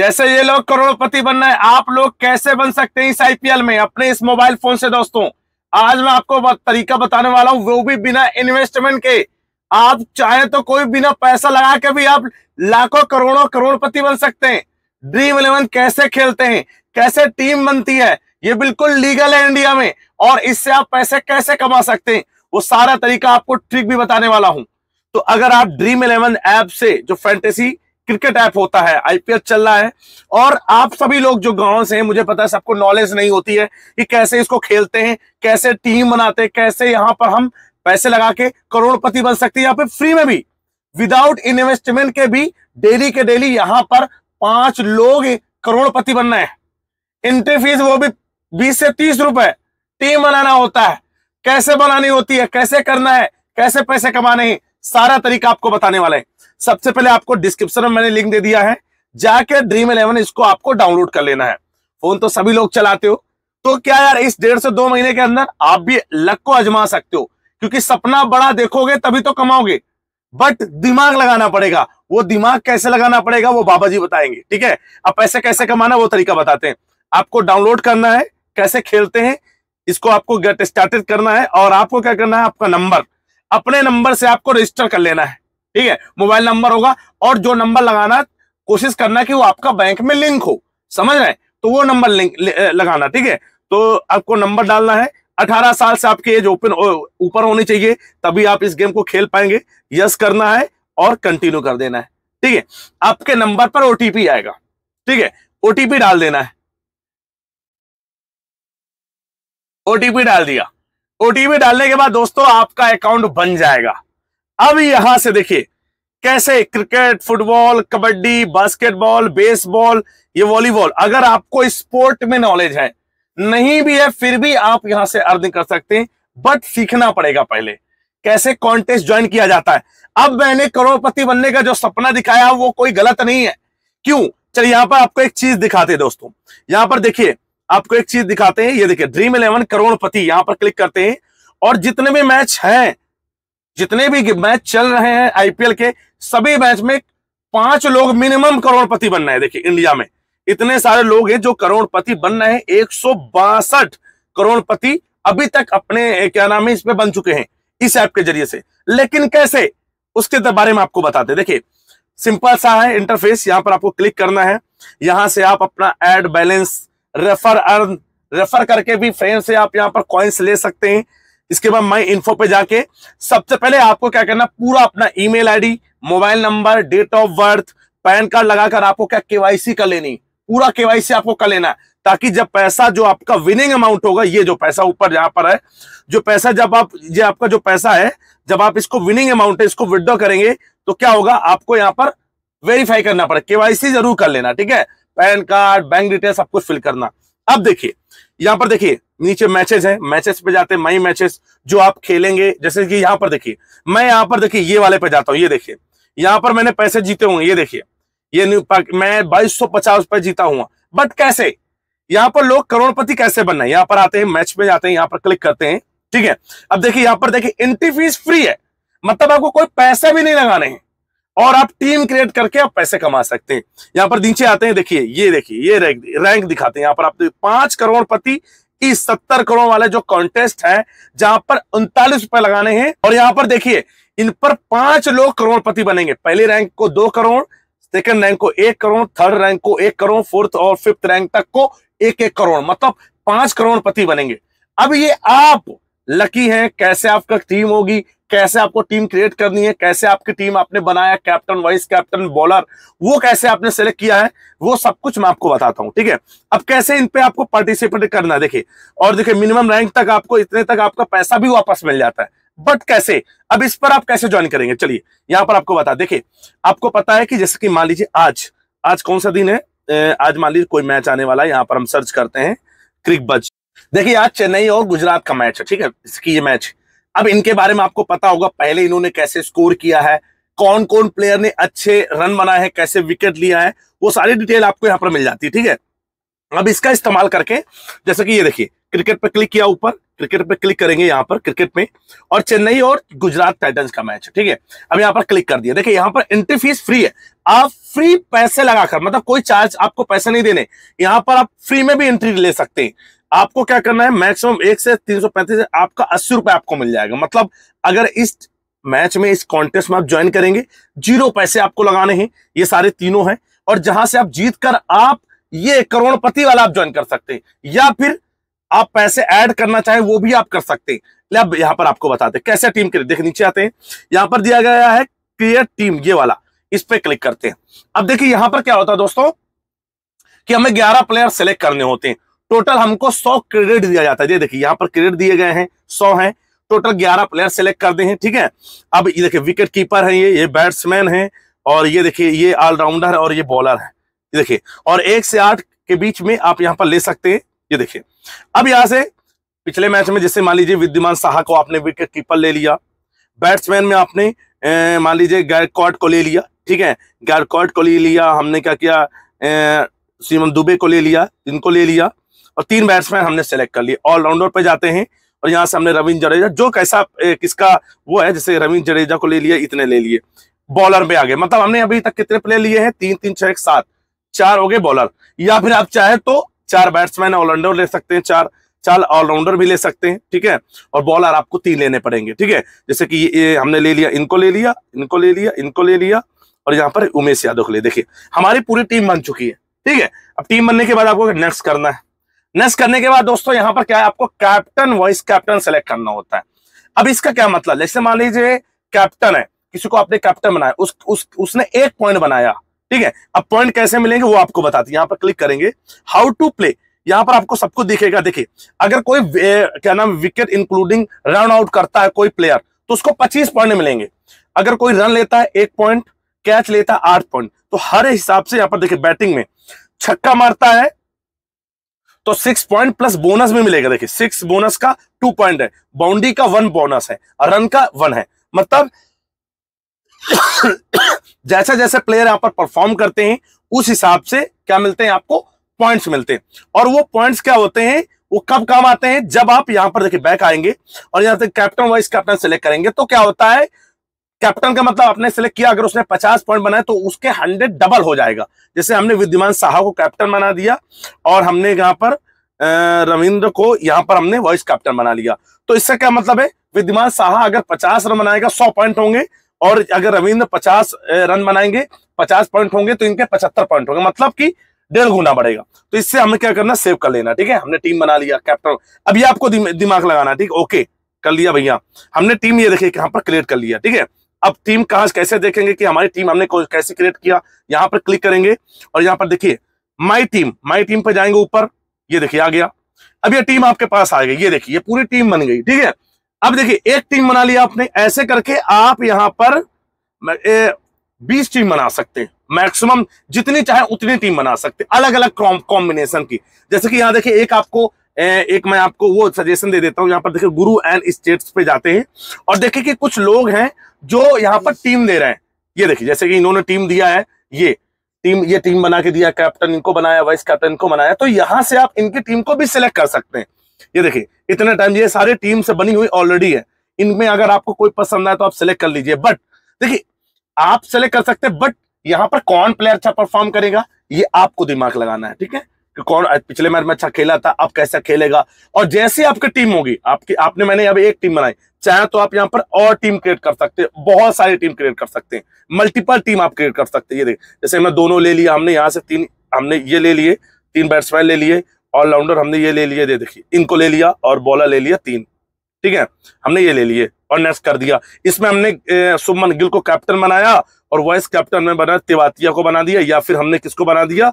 जैसे ये लोग करोड़पति बनना है, आप लोग कैसे बन सकते हैं इस आईपीएल में? अपने इस मोबाइल फ़ोन से दोस्तों, आज मैं आपको तरीका बताने वाला हूँ, वो भी बिना इन्वेस्टमेंट के। आप चाहे तो कोई बिना पैसा लगा के भी आप लाखों करोड़ों करोड़पति बन सकते हैं। ड्रीम इलेवन कैसे खेलते हैं? कैसे टीम बनती है? ये बिल्कुल लीगल है इंडिया में, और इससे आप पैसे कैसे कमा सकते हैं? वो सारा तरीका आपको ट्रिक भी बताने वाला हूँ। तो अगर आप ड्रीम इलेवन ऐप से, जो फैंटेसी क्रिकेट ऐप होता है आईपीएल चल रहा है। और आप सभी लोग जो गाँव से हैं, मुझे पता है सबको नॉलेज नहीं होती है कि कैसे इसको खेलते हैं, कैसे टीम बनाते हैं, कैसे यहाँ पर हम पैसे लगा के करोड़पति बन सकते हैं, यहाँ पे फ्री में भी विदाउट इन्वेस्टमेंट के भी डेली के डेली यहाँ पर पाँच लोग करोड़पति बनना है। एंट्री फ़ीस वो भी बीस से तीस रुपए टीम बनाना होता है। कैसे बनानी होती है, कैसे करना है, कैसे पैसे कमाने हैं सारा तरीका आपको बताने वाला है। सबसे पहले आपको डिस्क्रिप्शन में मैंने लिंक दे दिया है। जाके ड्रीम इलेवन इसको आपको डाउनलोड कर लेना है। फ़ोन तो सभी लोग चलाते हो। तो क्या यार, इस डेढ़ से दो महीने के अंदर आप भी लक को आजमा सकते हो। क्योंकि सपना बड़ा देखोगे तभी तो कमाओगे। बट दिमाग लगाना पड़ेगा। वो दिमाग कैसे लगाना पड़ेगा, वो बाबा जी बताएँगे। ठीक है? अब पैसे कैसे कमाना, वो तरीका बताते हैं। आपको डाउनलोड करना है, कैसे खेलते हैं, इसको आपको गेट स्टार्टेड करना है। और आपको क्या करना है, आपका नंबर अपने नंबर से आपको रजिस्टर कर लेना है। ठीक है? मोबाइल नंबर होगा और जो नंबर लगाना, कोशिश करना कि वो आपका बैंक में लिंक हो। समझ रहे तो वो नंबर लिंक लगाना, ठीक है? तो आपको नंबर डालना है। 18 साल से आपकी एज ओपन ऊपर होनी चाहिए, तभी आप इस गेम को खेल पाएँगे। यस करना है और कंटिन्यू कर देना है। ठीक है? आपके नंबर पर ओटीपी आएगा। ठीक है? ओटीपी डाल देना है। ओटीपी डाल दिया। ओटीपी डालने के बाद दोस्तों आपका अकाउंट बन जाएगा। अब यहाँ से देखिए, कैसे cricket football kabaddi basketball baseball ये वॉलीबॉल अगर आपको स्पोर्ट में नॉलेज है, नहीं भी है, फिर भी आप यहाँ से अर्निंग कर सकते हैं बट सीखना पड़ेगा पहले। कैसे कॉन्टेस्ट ज्वाइन किया जाता है? अब मैंने करोड़पति बनने का जो सपना दिखाया, वो कोई गलत नहीं है। क्यों? चलिए, यहाँ पर आपको एक चीज़ दिखाते दोस्तों। यहाँ पर देखिए आपको एक चीज़ दिखाते हैं, ये देखिए ड्रीम इलेवन करोड़पति यहाँ पर क्लिक करते हैं और जितने भी मैच हैं, जितने भी मैच चल रहे हैं आईपीएल के, सभी मैच में पाँच लोग मिनिमम करोड़पति बन रहे हैं, देखिए इंडिया में। इतने सारे लोग हैं जो करोड़पति बन रहे हैं, एक सौ बासठ करोड़पति अभी तक अपने क्या नाम है, इसमें बन चुके हैं, इस ऐप के ज़रिए से। लेकिन कैसे? उसके बारे में आपको बताते देखिए सिंपल सा है इंटरफेस यहाँ पर आपको क्लिक करना है। यहाँ से आप अपना add balance refer earn refer करके भी फ्रेंड से आप यहाँ पर कॉइन्स ले सकते हैं। इसके बाद माई इन्फो पे जाके सबसे पहले आपको क्या करना, पूरा अपना email ID mobile number date of birth PAN card लगाकर आपको क्या केवाईसी कर लेनी। पूरा केवाईसी आपको कर लेना ताकि जब पैसा जो आपका विनिंग अमाउंट होगा, ये जो पैसा ऊपर जहाँ पर है, जो पैसा जब आप, ये आपका जो पैसा है, जब आप इसको विनिंग अमाउंट है, इसको विड्रॉ करेंगे तो क्या होगा, आपको यहाँ पर वेरीफाई करना पड़ेगा। केवाईसी ज़रूर कर लेना, ठीक है? पैन कार्ड बैंक डिटेल सब कुछ फिल करना। अब देखिए, यहाँ पर देखिए, नीचे मैचेस है मैचेस पे जाते हैं मई मैचेस जो आप खेलेंगे, जैसे कि यहाँ पर देखिए, मैं यहाँ पर देखिए, ये वाले पे जाता हूँ, ये देखिए। यहाँ पर मैंने पैसे जीते हुए ये देखिए। ये मैं बाईस सौ पचास रुपए जीता हुआ। बट कैसे? यहाँ पर लोग करोड़पति कैसे बनना है? यहाँ पर आते हैं मैच पे जाते हैं, यहाँ पर क्लिक करते हैं, ठीक है? अब देखिए, यहाँ पर देखिए एंट्री फ़ीस फ्री है। मतलब आपको कोई पैसे भी नहीं लगाने हैं। और आप टीम क्रिएट करके आप पैसे कमा सकते हैं। यहाँ पर नीचे आते हैं, देखिए, ये देखिए, ये रैंक दिखाते हैं। यहाँ पर आप पाँच करोड़पति इस सत्तर करोड़ वाले जो कॉन्टेस्ट है, जहाँ पर उनतालीस रुपए लगाने हैं। और यहाँ पर देखिए, इन पर पाँच लोग करोड़पति बनेंगे। पहले रैंक को दो करोड़ सेकंड रैंक को एक करोड़ थर्ड रैंक को एक करोड़ फोर्थ और फिफ्थ रैंक तक को एक एक करोड़ मतलब पाँच करोड़पति बनेंगे। अब ये आप लकी हैं, कैसे आपका टीम होगी? कैसे आपको टीम क्रिएट करनी है, कैसे आपकी टीम आपने बनाया, कैप्टन, वाइस कैप्टन, बॉलर, वो कैसे आपने सेलेक्ट किया है, वो सब कुछ मैं आपको बताता हूँ, ठीक है? अब कैसे इन पे आपको पार्टिसिपेट करना है, देखिए, और देखिए मिनिमम रैंक तक आपको, इतने तक आपका पैसा भी वापस मिल जाता है बट कैसे? अब इस पर आप कैसे ज्वाइन करेंगे? चलिए, यहाँ पर आपको बता, देखिए, आपको पता है कि जैसे कि मान लीजिए आज आज कौन सा दिन है? आज मान लीजिए कोई मैच आने वाला है, यहाँ पर हम सर्च करते हैं क्रिक बज देखिए, आज चेन्नई और गुजरात का मैच है, ठीक है? इसकी ये मैच अब इनके बारे में आपको पता होगा पहले इन्होंने कैसे स्कोर किया है कौन कौन प्लेयर ने अच्छे रन बनाए हैं, कैसे विकेट लिया है, वो सारी डिटेल आपको यहाँ पर मिल जाती है, ठीक है? अब इसका इस्तेमाल करके, जैसे कि ये देखिए क्रिकेट पे क्लिक किया ऊपर क्रिकेट पे क्लिक करेंगे यहाँ पर क्रिकेट में, और चेन्नई और गुजरात टाइटंस का मैच ठीक है? अब यहाँ पर क्लिक कर दिया, देखिए यहाँ पर एंट्री फ़ीस फ्री है, आप फ्री पैसे लगाकर मतलब कोई चार्ज आपको पैसे नहीं देने, यहाँ पर आप फ्री में भी एंट्री ले सकते हैं। आपको क्या करना है? मैक्सिमम एक से तीन सौ पैंतीस आपका अस्सी रुपए आपको मिल जाएगा। मतलब अगर इस मैच में, इस कॉन्टेस्ट में आप ज्वाइन करेंगे, ज़ीरो पैसे आपको लगाने हैं। ये सारे तीनों हैं। और जहाँ से आप जीत कर आप ये करोड़पति वाला आप ज्वाइन कर सकते हैं। या फिर आप पैसे ऐड करना चाहें, वो भी आप कर सकते हैं। अब यहाँ पर आपको बताते हैं, कैसे टीम क्रिएट देखिए नीचे आते हैं। यहाँ पर दिया गया है क्रिएट टीम ये वाला। इस पे क्लिक करते हैं। अब देखिए, यहाँ पर क्या होता है दोस्तों, कि हमें 11 प्लेयर सेलेक्ट करने होते हैं। टोटल हमको 100 क्रेडिट दिया जाता है। ये देखिए, यहाँ पर क्रेडिट दिए गए हैं 100 हैं। टोटल 11 प्लेयर सेलेक्ट कर दे हैं, ठीक है? अब ये देखिए विकेट कीपर है ये ये बैट्समैन है, और ये देखिए, ये ऑलराउंडर है और ये बॉलर है। ये देखिए, और एक से आठ के बीच में आप यहाँ पर ले सकते हैं। ये देखिए, अब यहाँ से पिछले मैच में जैसे मान लीजिए विद्यमान साहा को आपने विकेट कीपर ले लिया बैट्समैन में आपने मान लीजिए गैरकॉट को ले लिया, ठीक है? गैरकॉट को ले लिया, हमने क्या किया? सीमन दुबे को ले लिया, इनको ले लिया और तीन बैट्समैन हमने सेलेक्ट कर लिए। ऑलराउंडर पे जाते हैं और यहाँ से हमने रविंद्र जडेजा, जो कैसा किसका वो है, जैसे रविंद्र जडेजा को ले लिया इतने ले लिए। बॉलर पे आ गए मतलब हमने अभी तक कितने प्लेयर लिए हैं? तीन तीन, छह, एक, सात। चार हो गए बॉलर या फिर आप चाहे तो चार बैट्समैन ऑलराउंडर ले सकते हैं, चार चार ऑलराउंडर भी ले सकते हैं, ठीक है? और बॉलर आपको तीन लेने पड़ेंगे, ठीक है? जैसे कि ये हमने ले लिया, इनको ले लिया, इनको ले लिया, इनको ले लिया और यहाँ पर उमेश यादव को ले। देखिए, हमारी पूरी टीम बन चुकी है, ठीक है? अब टीम बनने के बाद आपको नेक्स्ट करना है। नेक्स्ट करने के बाद दोस्तों यहाँ पर क्या है? आपको कैप्टन वाइस कैप्टन सेलेक्ट करना होता है। अब इसका क्या मतलब? जैसे मान लीजिए कैप्टन है किसी को आपने कैप्टन बनाया उस, उस उसने एक पॉइंट बनाया ठीक है? अब पॉइंट कैसे मिलेंगे वो आपको बताती यहाँ पर क्लिक करेंगे। हाउ टू प्ले यहाँ पर आपको सबको दिखेगा। देखिए अगर कोई क्या नाम विकेट इंक्लूडिंग रन आउट करता है कोई प्लेयर तो उसको 25 पॉइंट मिलेंगे। अगर कोई रन लेता है एक पॉइंट कैच लेता है आठ पॉइंट तो हर हिसाब से यहाँ पर देखिए बैटिंग में छक्का मारता है तो सिक्स पॉइंट प्लस बोनस भी मिलेगा, देखिए सिक्स बोनस का टू पॉइंट है बाउंड्री का वन बोनस है रन का वन है। मतलब जैसे जैसे प्लेयर यहाँ पर परफॉर्म करते हैं, उस हिसाब से क्या मिलते हैं आपको पॉइंट्स मिलते हैं। और वो पॉइंट्स क्या होते हैं, वो कब काम आते हैं, जब आप यहाँ पर देखिए बैक आएँगे, और यहाँ से कैप्टन वाइस कैप्टन सेलेक्ट करेंगे तो क्या होता है कैप्टन का मतलब आपने सेलेक्ट किया, अगर उसने 50 पॉइंट बनाए तो उसके 100 डबल हो जाएगा। जैसे हमने विद्यमान साहा को कैप्टन बना दिया, और हमने यहाँ पर रविंद्र को यहाँ पर हमने वाइस कैप्टन बना लिया। तो इससे क्या मतलब है? विद्यमान साहा अगर 50 रन बनाएगा 100 पॉइंट होंगे, और अगर रविंद्र 50 रन बनाएँगे 50 पॉइंट होंगे तो इनके 75 पॉइंट होंगे। मतलब कि डेढ़ गुना बढ़ेगा। तो इससे हमें क्या करना सेव कर लेना, ठीक है? हमने टीम बना लिया कैप्टन अभी आपको दिमाग लगाना, ठीक? ओके कर लिया भैया। हमने टीम ये देखिए यहाँ पर क्रिएट कर लिया, ठीक है? अब टीम कहा कैसे देखेंगे कि हमारी टीम हमने कैसे क्रिएट किया? यहाँ पर क्लिक करेंगे और यहाँ पर देखिए माई टीम माई टीम पर जाएँगे ऊपर। ये देखिए, आ गया। अब ये टीम आपके पास आ गई। ये देखिए, ये पूरी टीम बन गई, ठीक है? अब देखिए, एक टीम बना लिया आपने। ऐसे करके आप यहाँ पर बीस टीम बना सकते हैं। मैक्सिमम जितनी चाहे उतनी टीम बना सकते अलग अलग कॉम्बिनेशन की। जैसे कि यहाँ देखिए, एक आपको एक मैं आपको वो सजेशन दे देता हूँ। यहाँ पर देखिए गुरु एंड स्टेट्स पे जाते हैं। और देखिए कि कुछ लोग हैं जो यहाँ पर टीम दे रहे हैं। ये देखिए जैसे कि इन्होंने टीम दिया है ये टीम ये टीम बना के दिया कैप्टन इनको बनाया वाइस कैप्टन इनको बनाया। तो यहाँ से आप इनकी टीम को भी सिलेक्ट कर सकते हैं। ये देखिए इतने टाइम ये सारे टीम से बनी हुई ऑलरेडी है। इनमें अगर आपको कोई पसंद आए तो आप सिलेक्ट कर लीजिए। बट देखिए आप सिलेक्ट कर सकते हैं बट यहाँ पर कौन प्लेयर अच्छा परफॉर्म करेगा ये आपको दिमाग लगाना है ठीक है? कि कौन पिछले मैच में अच्छा खेला था, अब कैसा खेलेगा? और जैसे आपकी टीम होगी, आपकी, आपने, मैंने अभी एक टीम बनाई, चाहे तो आप यहाँ पर और टीम क्रिएट कर सकते हैं, बहुत सारी टीम क्रिएट कर सकते हैं मल्टीपल टीम आप क्रिएट कर सकते हैं, ये देख, जैसे हमने दोनों ले लिया हमने यहाँ से तीन, हमने ये ले लिए, तीन बैट्समैन ले लिए ऑलराउंडर हमने ये ले लिए देखिए, इनको ले लिया और बॉलर ले लिया तीन, ठीक है? हमने ये ले लिए और नेक्स्ट कर दिया। इसमें हमने सुमन गिल को कैप्टन बनाया और वाइस कैप्टन में बनाया तिवातिया को बना दिया या फिर हमने किसको बना दिया?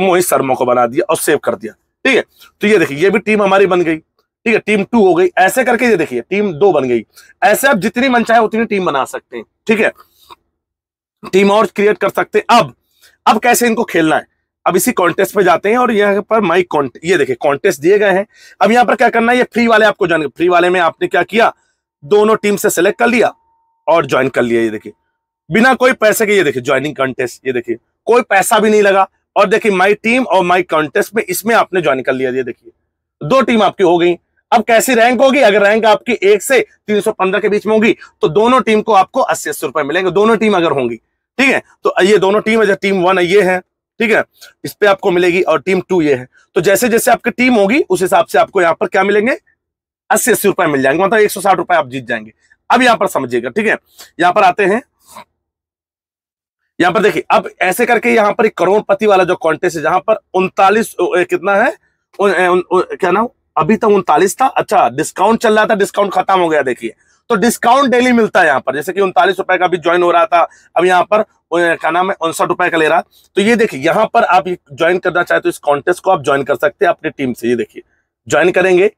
मोहित शर्मा को बना दिया और सेव कर दिया। ठीक है? तो ये देखिए, ये भी टीम हमारी बन गई। ठीक है? टीम टू हो गई। ऐसे करके ये देखिए टीम दो बन गई। ऐसे आप जितनी मन चाहे उतनी टीम बना सकते हैं। ठीक है? टीम और क्रिएट कर सकते हैं। अब अब कैसे इनको खेलना है? अब इसी कॉन्टेस्ट पे जाते हैं और यहाँ पर कॉन्टेस्ट ये देखिए कॉन्टेस्ट दिए गए हैं। अब यहाँ पर क्या करना है? ये फ्री वाले आपको ज्वाइन फ्री वाले में आपने क्या किया? दोनों टीम से सेलेक्ट कर लिया और ज्वाइन कर लिया, ये देखिए। बिना कोई पैसे के, ये देखिए ज्वाइनिंग कॉन्टेस्ट ये देखिए। कोई पैसा भी नहीं लगा। और देखिए माई टीम और माई कॉन्टेस्ट में इसमें आपने ज्वाइन कर लिया। देखिए, दो टीम आपकी हो गई। अब कैसी रैंक होगी? अगर रैंक आपकी एक से 315 के बीच में होगी तो दोनों टीम को आपको अस्सी अस्सी रुपए मिलेंगे। दोनों टीम अगर होंगी, ठीक है? तो ये दोनों टीम है टीम वन ये है, ठीक है? इस पे आपको मिलेगी और टीम टू ये है। तो जैसे जैसे आपकी टीम होगी, उस हिसाब से आपको यहाँ पर क्या मिलेंगे? अस्सी अस्सी रुपए मिल जाएँगे। मतलब एक सौ साठ रुपए आप जीत जाएँगे। अब यहाँ पर समझिएगा, ठीक है? यहाँ पर आते हैं। यहाँ पर देखिए अब ऐसे करके यहाँ पर एक करोड़पति वाला जो कॉन्टेस्ट है जहाँ पर उनतालीस कितना है? उन, उन, उन, क्या नाम? अभी तक उनतालीस था। अच्छा डिस्काउंट चल रहा था डिस्काउंट खत्म हो गया देखिए। तो डिस्काउंट डेली मिलता है यहाँ पर। जैसे कि उनतालीस रुपए का भी ज्वाइन हो रहा था अब यहाँ पर क्या नाम है? उनसठ रुपए का ले रहा। तो ये देखिए यहाँ पर आप ज्वाइन करना चाहे तो इस कॉन्टेस्ट को आप ज्वाइन कर सकते हैं अपनी टीम से। ये देखिए ज्वाइन करेंगे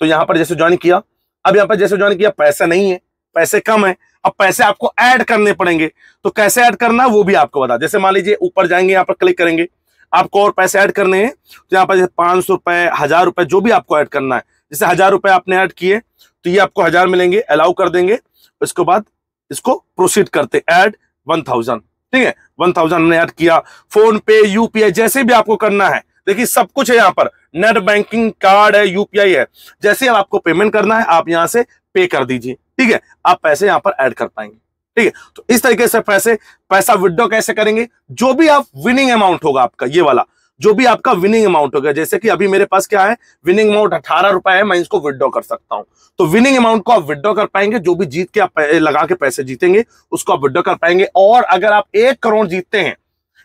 तो यहाँ पर जैसे ज्वाइन किया अब यहाँ पर जैसे ज्वाइन किया पैसा नहीं है पैसे कम है। अब पैसे आपको ऐड करने पड़ेंगे। तो कैसे ऐड करना वो भी आपको बता। जैसे मान लीजिए ऊपर जाएँगे, यहाँ पर क्लिक करेंगे। आपको और पैसे ऐड करने हैं। तो यहाँ पर जैसे पाँच सौ रुपए, हज़ार रुपए, जो भी आपको ऐड करना है। जैसे हज़ार रुपए आपने ऐड किए तो ये आपको हज़ार मिलेंगे अलाउ कर देंगे। उसके बाद इसको प्रोसीड करते ऐड वन थाउज़ेंड ठीक है? वन थाउज़ेंड हमने ऐड किया। फ़ोन पे यूपीआई जैसे भी आपको करना है। देखिए, सब कुछ है यहाँ पर। नेट बैंकिंग कार्ड है यूपीआई है। जैसे अब आपको पेमेंट करना है, आप यहाँ से पे कर दीजिए। ठीक है? आप पैसे यहाँ पर ऐड कर पाएँगे। ठीक है? तो इस तरीके से पैसे, पैसा विड्रॉ कैसे करेंगे? जो भी आप विनिंग अमाउंट होगा आपका, ये वाला, जो भी आपका विनिंग अमाउंट होगा, जैसे कि अभी मेरे पास क्या है विनिंग अमाउंट अठारह रुपए है, मैं इसको विड्रॉ कर सकता हूँ। तो विनिंग अमाउंट को आप विड्रॉ कर पाएँगे, जो भी जीत के आप लगा के पैसे जीतेंगे, उसको आप विड्रॉ कर पाएँगे। और अगर आप एक करोड़ जीतते हैं,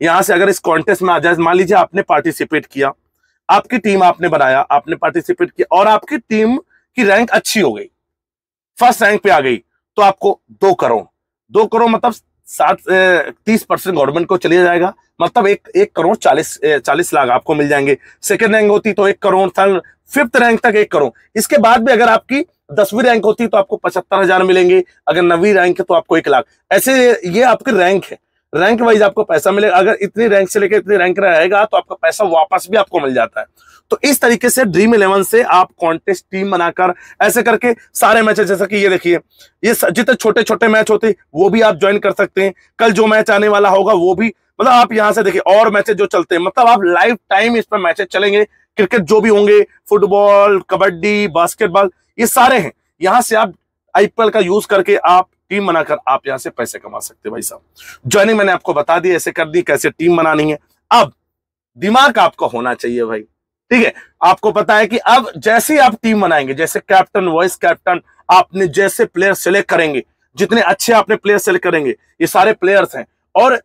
यहाँ से अगर इस कॉन्टेस्ट में आ जाए, मान लीजिए आपने पार्टिसिपेट किया आपकी टीम आपने बनाया, आपने पार्टिसिपेट किया और आपकी टीम की रैंक अच्छी हो गई। फ़र्स्ट रैंक पे आ गई तो आपको दो करोड़। दो करोड़ मतलब सात तीस परसेंट गवर्नमेंट को चलिए जाएगा। मतलब एक एक करोड़ चालीस चालीस लाख आपको मिल जाएँगे। सेकेंड रैंक होती तो एक करोड़ थर्ड फिफ्थ रैंक तक एक करोड़। इसके बाद भी अगर आपकी दसवीं रैंक होती तो आपको पचहत्तर हज़ार मिलेंगे। अगर नवी रैंक है तो आपको एक लाख। ऐसे ये आपकी रैंक है। रैंक वाइज आपको पैसा मिलेगा। अगर इतनी रैंक से लेकर इतनी रैंक रहेगा तो आपका पैसा वापस भी आपको मिल जाता है। तो इस तरीके से ड्रीम इलेवन से आप कॉन्टेस्ट टीम बनाकर, ऐसे करके सारे मैचेस जैसा कि ये देखिए, ये जितने छोटे छोटे मैच होते, वो भी आप ज्वाइन कर सकते हैं। कल जो मैच आने वाला होगा, वो भी मतलब आप यहाँ से देखिए, और मैचेस जो चलते हैं मतलब आप लाइफ टाइम इस पर मैचेस चलेंगे। क्रिकेट जो भी होंगे फुटबॉल कबड्डी बास्केटबॉल ये सारे हैं। यहाँ से आप आईपीएल का यूज़ करके आप टीम बनाकर आप यहाँ से पैसे कमा सकते भाई साहब। ज्वाइनिंग मैंने आपको बता दी, ऐसे कर दी, कैसे टीम बनानी है। अब दिमाग आपका होना चाहिए भाई, ठीक है? आपको पता है कि अब जैसे आप टीम बनाएँगे, जैसे कैप्टन, वाइस कैप्टन, आपने जैसे प्लेयर सेलेक्ट करेंगे, जितने अच्छे आपने प्लेयर सेलेक्ट करेंगे, ये सारे प्लेयर्स हैं। और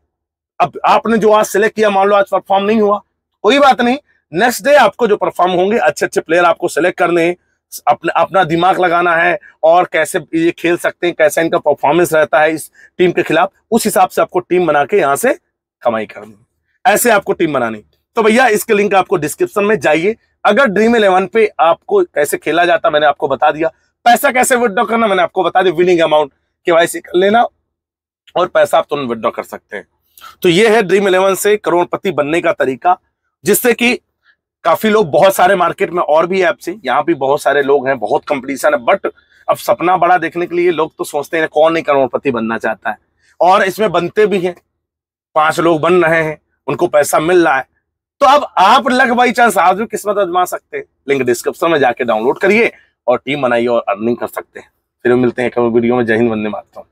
अब आपने जो आज सेलेक्ट किया, मान लो आज परफॉर्म नहीं हुआ, कोई बात नहीं, नेक्स्ट डे आपको जो परफॉर्म होंगे अच्छे अच्छे प्लेयर आपको सेलेक्ट करने हैं। अपना अपना दिमाग लगाना है और कैसे ये खेल सकते हैं, कैसे इनका परफॉर्मेंस रहता है इस टीम के खिलाफ, उस हिसाब से आपको टीम बना के यहाँ से कमाई करनी ऐसे आपको टीम बनानी तो भैया, इसके लिंक आपको डिस्क्रिप्शन में जाइए। अगर ड्रीम इलेवन पे आपको कैसे खेला जाता, मैंने आपको बता दिया। पैसा कैसे विदड्रॉ करना, मैंने आपको बता दिया। विनिंग अमाउंट के कर लेना और पैसा आप तुरंत विदड्रॉ कर सकते हैं। तो ये है ड्रीम इलेवन से करोड़पति बनने का तरीका, जिससे कि काफ़ी लोग बहुत सारे मार्केट में और भी ऐप्स हैं, यहाँ भी बहुत सारे लोग हैं, बहुत कंपटीशन है बट अब सपना बड़ा देखने के लिए लोग तो सोचते हैं कौन नहीं करोड़पति बनना चाहता है। और इसमें बनते भी हैं, पाँच लोग बन रहे हैं, उनको पैसा मिल रहा है। तो अब आप लग बाई चांस आज भी किस्मत आजमा सकते हैं। लिंक डिस्क्रिप्शन में जाके डाउनलोड करिए और टीम बनाइए और अर्निंग कर सकते हैं। फिर मिलते हैं वीडियो में। जय हिंद, वंदे मातरम।